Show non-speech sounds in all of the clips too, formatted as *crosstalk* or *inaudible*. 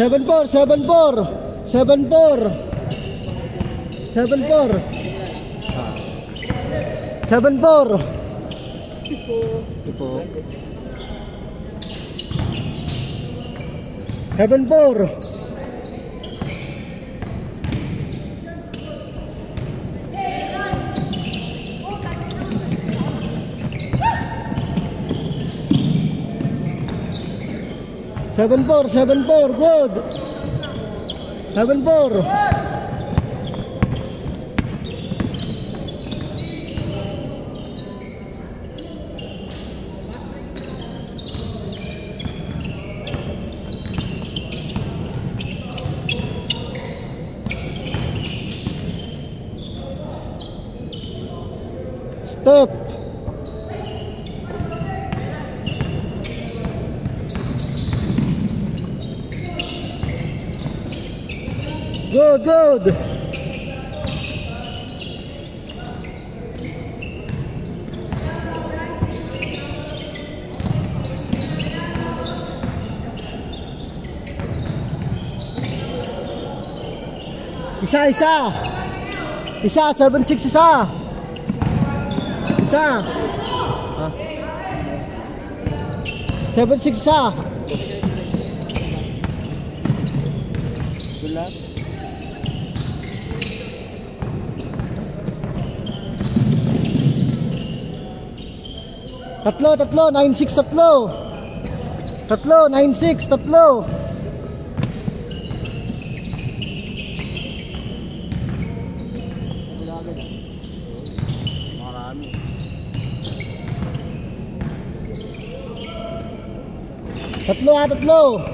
7-4, 7-4. 7-4. 7-4. 7-4. Ito po. 7-4. Seven four, seven four, good. Seven four. Step. Good, good. Isa, isa. Isa, 7-6 isa. Isa. Ah. 7-6 isa. Tatlo, tatlo, 9-6, tatlo. Tatlo, 9-6, tatlo. Tatlo ha, tatlo.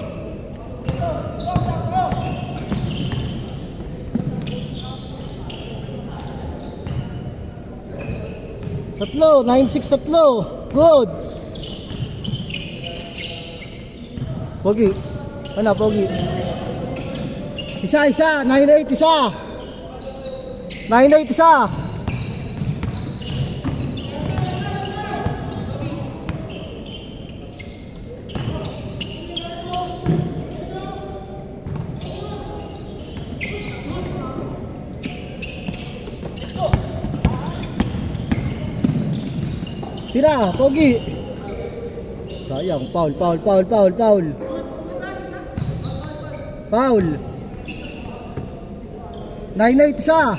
Tatlo, 9-6 tatlo. Good. Pogi. Ano, Pogi? Isa, isa. 9-8, isa. 9-8, isa. Tira, Pogi. Sayang, foul, foul, foul, foul, foul. Foul. 9-8 isa.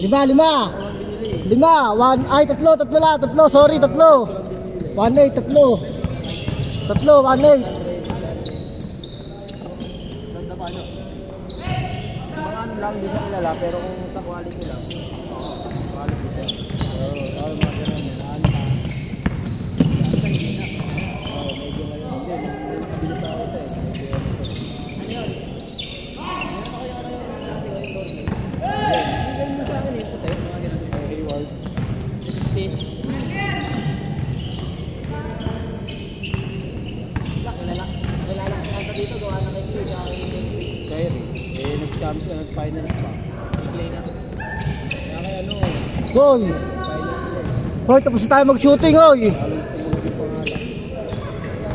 Lima, lima. Lima. One, ay, tatlo, tatlo lang. Tatlo, sorry, tatlo. One eight, tatlo. Tatlo, one eight. Ganda pa ano? Ano lang, di siya kilala, pero kung sa quality lang, quality siya. Oo, oh, mga ganun yan. Ano pa? Sa hindi na. Oo, medyo ngayon. Hindi, nakabilis na ako siya eh. Medyo ano siya. Ano yun? Meron ako yung ano yung dati ko yung Lord. Hindi, ganun mo sa akin eh, puti. Mga ganun sa reward. 60. Kilala, kilala ko sa dito, gawa na kay Clay, gawa kay Kyrie. Eh, nag-champion, nag-finals pa. Kay Clay na. Kaya ano, finals sila. Hoy, tapos na tayo mag-shooting, hoy.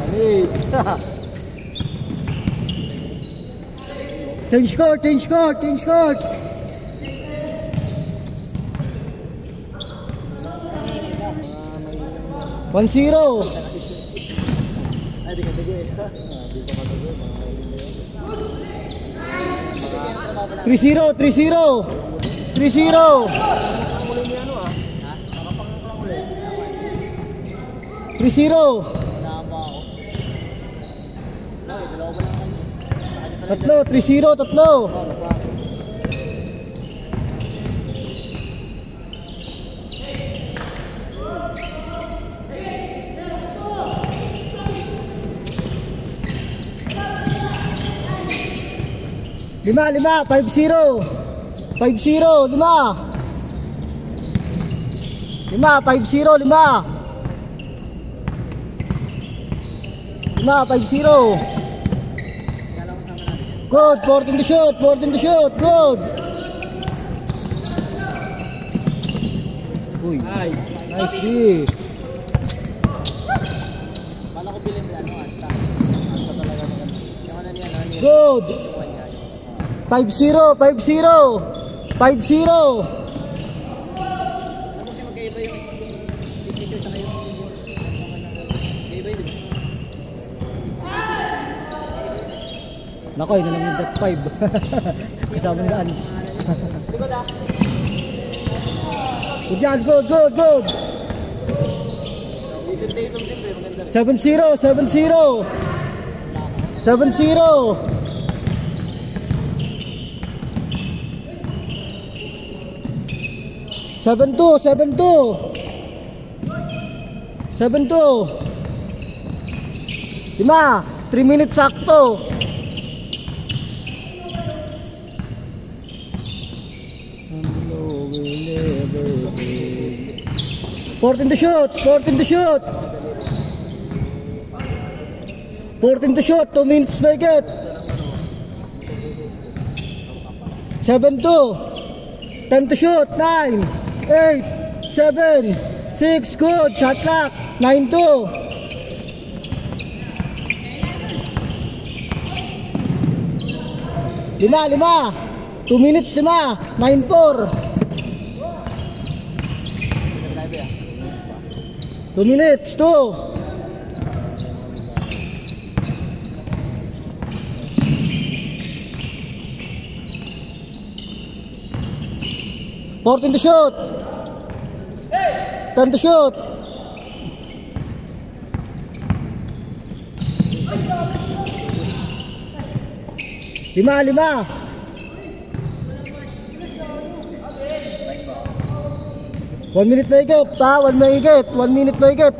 Alis! *laughs* Change court, change court, change court. One zero. Ay, di ka tagi. *laughs* Ah, Di pa katagi. Three zero, three zero. Three zero. Muli mo ano ah. Ha? Nakapangkamuli. Three zero. Wala pa ako. Ay, dalawa pa lang kami. Tatlo, three zero, tatlo. Lima, lima, five zero. Five zero, lima. Lima, five zero, lima. Lima, five zero. Good, 14 to shoot, 14 to shoot, good. Uy, Nice. nice D. Good. One yan. 5-0, 5-0. 5-0. Ano kasi magkaiba yung signature sa kayo? Magkaiba yun, di ba? Nako, yun lang yung top 5. *laughs* Kasama nila Anis. *laughs* Di ba da? Good yan, good, good, good. Jason Tatum din, pre. Maganda rin. 7-0, 7-0. 7-0. Seven two, seven two. Seven two. Lima, 3 minutes sakto. Fourteen to shoot, fourteen to shoot. 14 to shoot, 2 minutes may get. 7 2. 10 to shoot, 9, 8, 7, 6, good, shot clock, 9 2. Lima, lima. 2 minutes, lima. 9 4. 2 minutes, 2. Fourteen to shoot. Ten to shoot. Lima, lima. One minute may get, ha? One may get. One minute may get.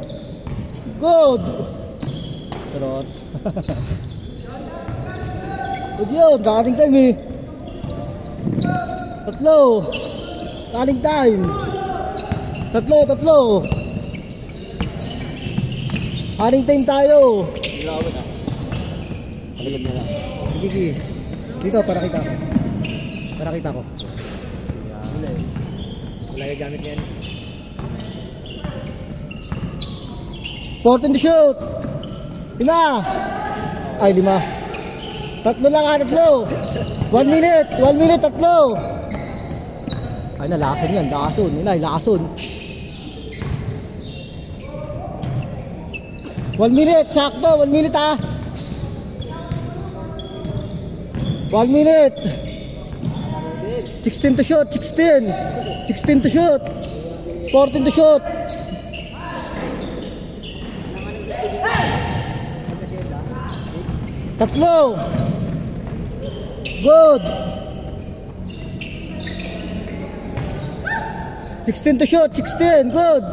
Good. Charot. *laughs* Good yun. Kakating time eh. Tatlo. Kaling time. Tatlo, tatlo. Kaling time tayo. Ilawin ah. Kaligad na lang. Sige. Dito, para kita ko. Para kita ko. Wala eh. Wala yung gamit niyan. 14 to shoot. Lima. Ay, lima. Tatlo lang ha, tatlo. One minute, one minute, tatlo. Ay, nalason yan, lason. Yun ay, lason. One minute, sakto, one minute ha. One minute. 16 to shoot, 16. 16 to shoot. 14 to shoot. Tatlo. Good. 16 to shoot, 16. Good.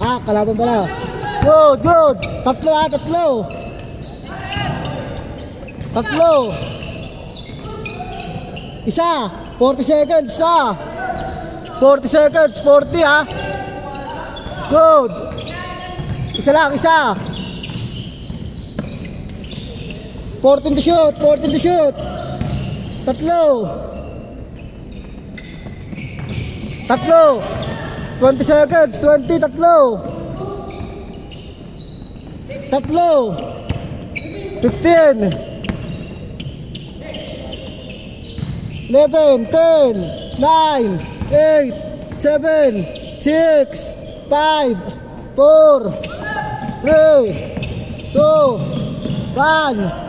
Ah, kalaban pala. Good, good. Tatlo ah, tatlo. Tatlo. Isa. 40 seconds na. 40 seconds, 40 ah. Good. Isa lang, isa. 14 to shoot, 14 to shoot. Tatlo. Tatlo. 20 seconds, 20, tatlo. Tatlo. 15. 11, 10, 9, 8, 7, 6, 5, 4, 3, 2, 1.